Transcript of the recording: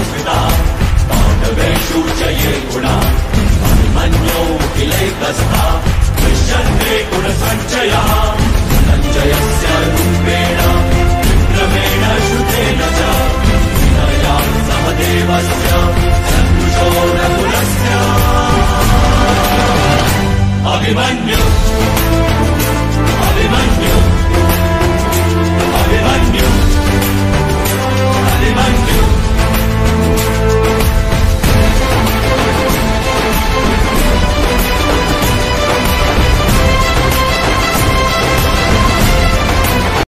संस्कृता पाण्डवेषु च ये गुणा अभिमन्यौ किलैकस्था दृश्यन्ते गुणसञ्चयः सञ्चयस्य रूपेण विक्रमेण श्रुतेन च चिनया सहदेवस्य गुणस्य अभिमन्यौ